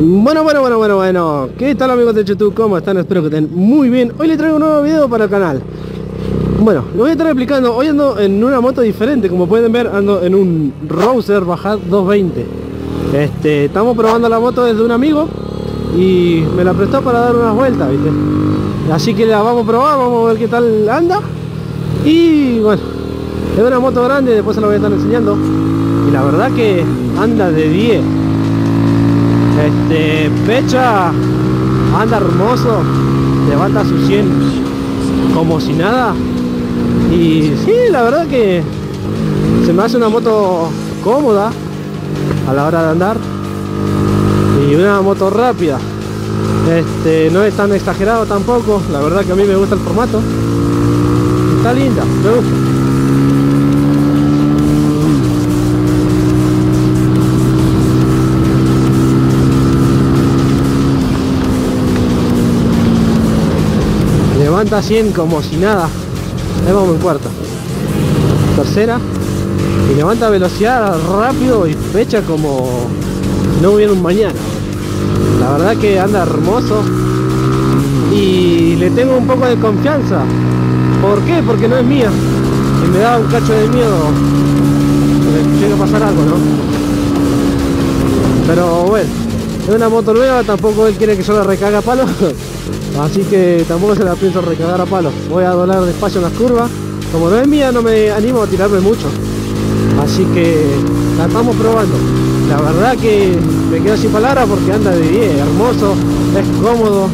Bueno, bueno, bueno, bueno, bueno. ¿Qué tal amigos de YouTube? ¿Cómo están? Espero que estén muy bien. Hoy les traigo un nuevo video para el canal. Bueno, lo voy a estar explicando. Hoy ando en una moto diferente. Como pueden ver, ando en un Rouser Bajat 220. Este, estamos probando la moto desde un amigo y me la prestó para dar unas vueltas. Así que la vamos a probar, vamos a ver qué tal anda. Y bueno, es una moto grande, después se la voy a estar enseñando. Y la verdad que anda de 10. Este, Pecha anda hermoso, levanta su 100 como si nada. Y sí, la verdad que se me hace una moto cómoda a la hora de andar y una moto rápida. Este, no es tan exagerado tampoco, la verdad que a mí me gusta el formato. Está linda, me gusta. Levanta 100 como si nada. Ahí vamos en cuarta tercera. Y levanta velocidad rápido y fecha como no hubiera un mañana. La verdad que anda hermoso. Y le tengo un poco de confianza. ¿por qué? porque no es mía. Y me da un cacho de miedo. Que llegue a pasar algo ¿no? pero bueno es una moto nueva tampoco él quiere que yo la recaga palo Así que tampoco se la pienso recagar a palo. Voy a dolar despacio en las curvas. Como no es mía, no me animo a tirarme mucho. Así que la estamos probando. La verdad que me quedo sin palabras porque anda de 10, hermoso, es cómodo.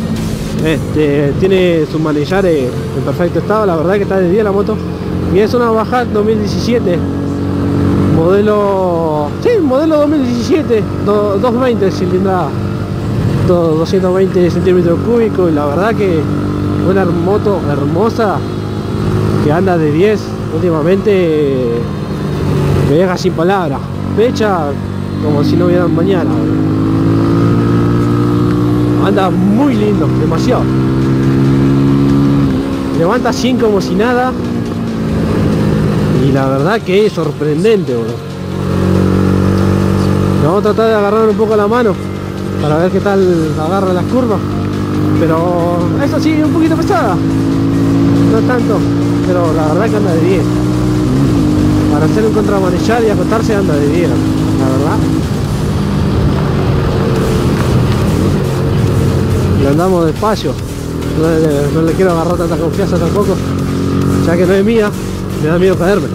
Este, tiene sus manillares en perfecto estado. La verdad que está de 10 la moto. Y es una Bajat 2017. Modelo... Sí, modelo 2017. 220 cilindrada 220 centímetros cúbicos y la verdad que una moto hermosa que anda de 10 últimamente me deja sin palabras. Fecha como si no hubiera mañana. Anda muy lindo demasiado. Levanta 100 como si nada. Y la verdad que es sorprendente bro. vamos a tratar de agarrar un poco la mano para ver qué tal agarra las curvas. Pero eso sí un poquito pesada. No tanto pero la verdad que anda de 10 para hacer un contramanillar y acostarse anda de 10 la verdad. Le andamos despacio. No le, no le quiero agarrar tanta confianza tampoco ya que no es mía me da miedo caerme.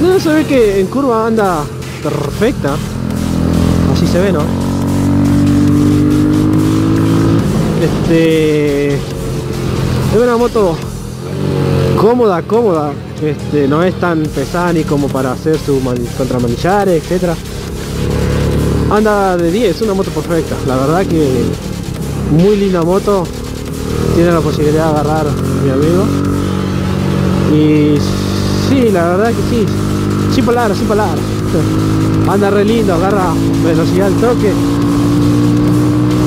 No se ve que en curva anda perfecta. Así se ve no este es una moto cómoda cómoda. Este no es tan pesada ni como para hacer su contramanillares etcétera. Anda de 10 es una moto perfecta. La verdad que muy linda moto. Tiene la posibilidad de agarrar mi amigo. Y sí la verdad que sí. Sin palabras sin palabras anda re lindo, agarra velocidad al toque.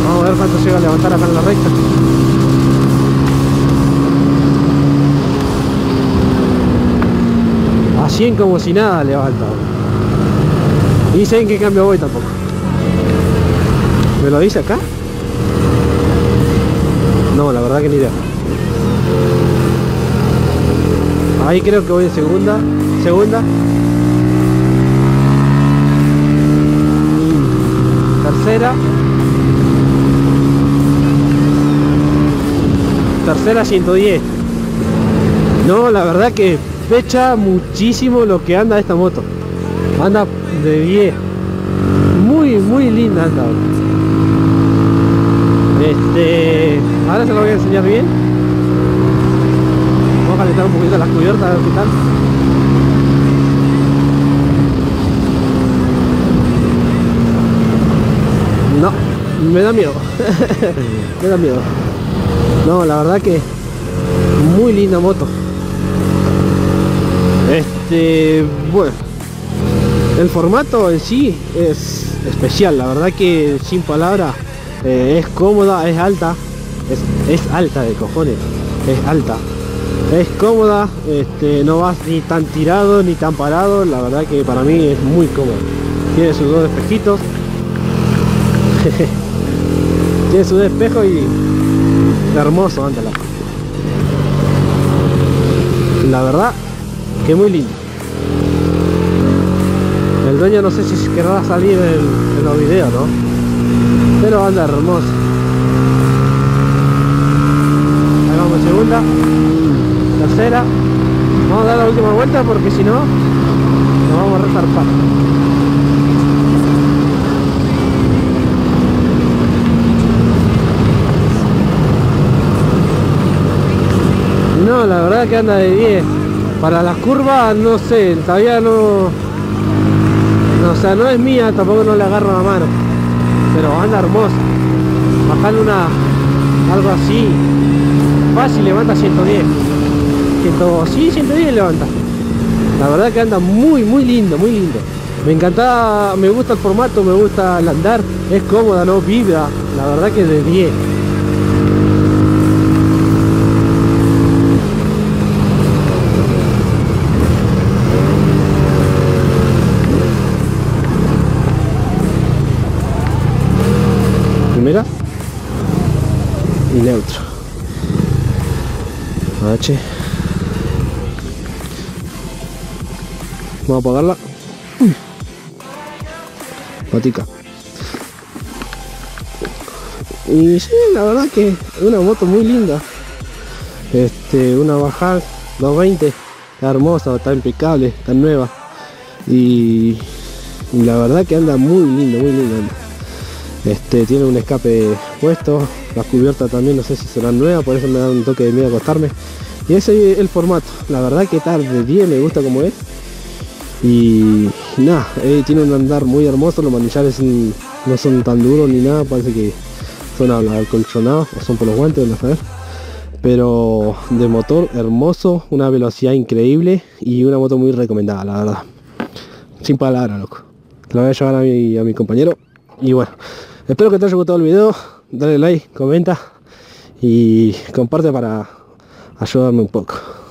Vamos a ver cuánto llega a levantar acá en la recta. A 100 como si nada levanta sé en qué cambio voy tampoco. ¿me lo dice acá? no, la verdad que ni idea. Ahí creo que voy en segunda. Segunda tercera. Tercera 110 no la verdad que fecha muchísimo lo que anda esta moto. Anda de 10 muy muy linda anda este ahora se lo voy a enseñar bien. Vamos a calentar un poquito las cubiertas a ver qué tal No, me da miedo. me da miedo. No, la verdad que muy linda moto. Este, bueno, el formato en sí es especial. La verdad que sin palabras eh, es cómoda, es alta, es, es, alta de cojones, es alta. Es cómoda, este, no vas ni tan tirado ni tan parado, la verdad que para mí es muy cómodo. tiene sus dos espejitos tiene su espejo y hermoso anda la verdad que muy lindo. El dueño no sé si querrá salir en, los videos no pero anda hermoso. Hagamos segunda tercera. Vamos a dar la última vuelta porque si no nos vamos a resarpar no la verdad que anda de 10 para las curvas no sé todavía no, o sea no es mía tampoco no le agarro la mano. Pero anda hermoso bajarle una algo así. Fácil levanta 110 100, sí 110 levanta. La verdad que anda muy muy lindo muy lindo. Me encanta me gusta el formato me gusta el andar. Es cómoda no vibra. La verdad que de 10 y neutro. H vamos a apagarla. Patica. Y sí la verdad que una moto muy linda. Este una bajada 220 está hermosa está impecable está nueva. Y, y la verdad que anda muy lindo muy lindo. Este, tiene un escape puesto, la cubierta también no sé si será nueva, por eso me da un toque de miedo acostarme. Y ese es el formato, la verdad que tarde 10 me gusta como es. Y nada, eh, tiene un andar muy hermoso, los manillares no son tan duros ni nada, parece que son acolchonados o son por los guantes, no saber. Pero de motor hermoso, una velocidad increíble y una moto muy recomendada, la verdad. Sin palabras, loco. La voy a llevar a mi, a mi compañero. Y bueno, Espero que te haya gustado el video, dale like, comenta y comparte para ayudarme un poco.